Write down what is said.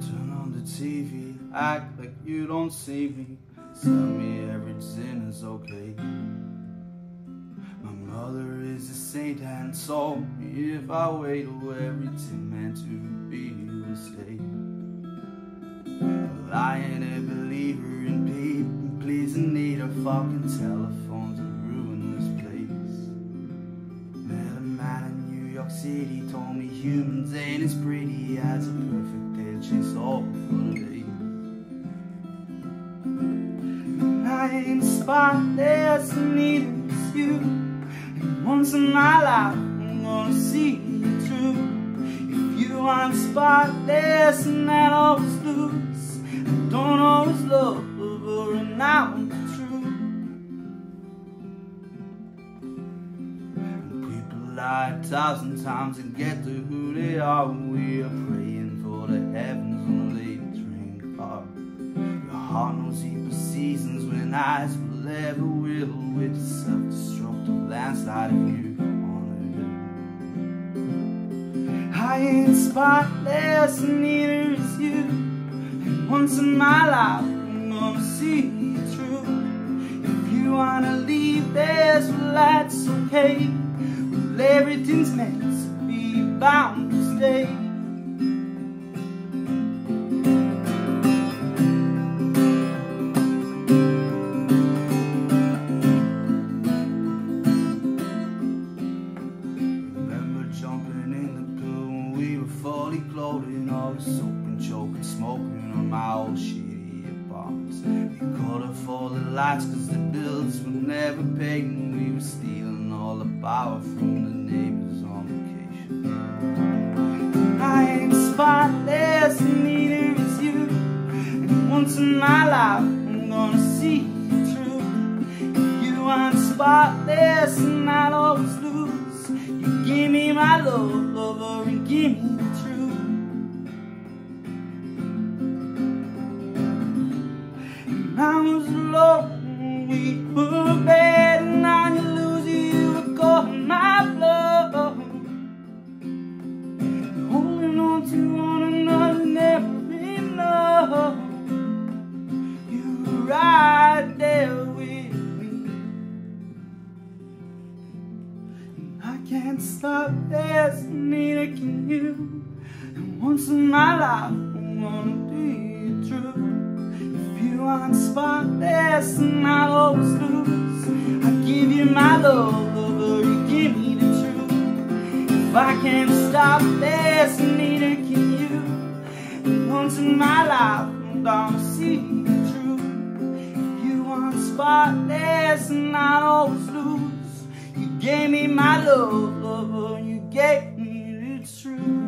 Turn on the TV, act like you don't see me. Tell me everything is okay. My mother is a saint and told me if I wait, everything meant to be will stay. I ain't a believer in people pleasing, need a fucking telephone to ruin this place. Met a man in New York City, told me humans ain't as pretty as a perfect chase all for the day. I ain't spotless, neither is you. And once in my life, I'm gonna see you true. If you aren't spotless and that always lose, I don't always love and I want the truth. And people lie a thousand times and get to who they are. We are praying heavens on a late train car. Your heart knows deeper seasons when eyes will ever will with self-destructive landslide of you a hill. I ain't spotless neither is you. And once in my life I'm gonna see true. If you wanna leave this, well that's okay. Well everything's meant to be bound to stay. Fully all the soaking, choking, smoking on my old shitty bombs. We called up for the lights cause the bills were never paid and we were stealing all the power from the neighbors on vacation. I ain't spotless neither is you. And once in my life I'm gonna see you. If you aren't spotless and I'll always lose. Give me my love, lover, and give me the truth. And I was alone, can't stop this, can you. And once in my life, I'm gonna be true. If you aren't spotless, and I'll always lose. I give you my love, lover, you give me the truth. If I can't stop this, can you. And once in my life, I'm gonna see the truth. If you aren't spotless, and I'll always lose. You gave me my love, lover, you gave me the truth.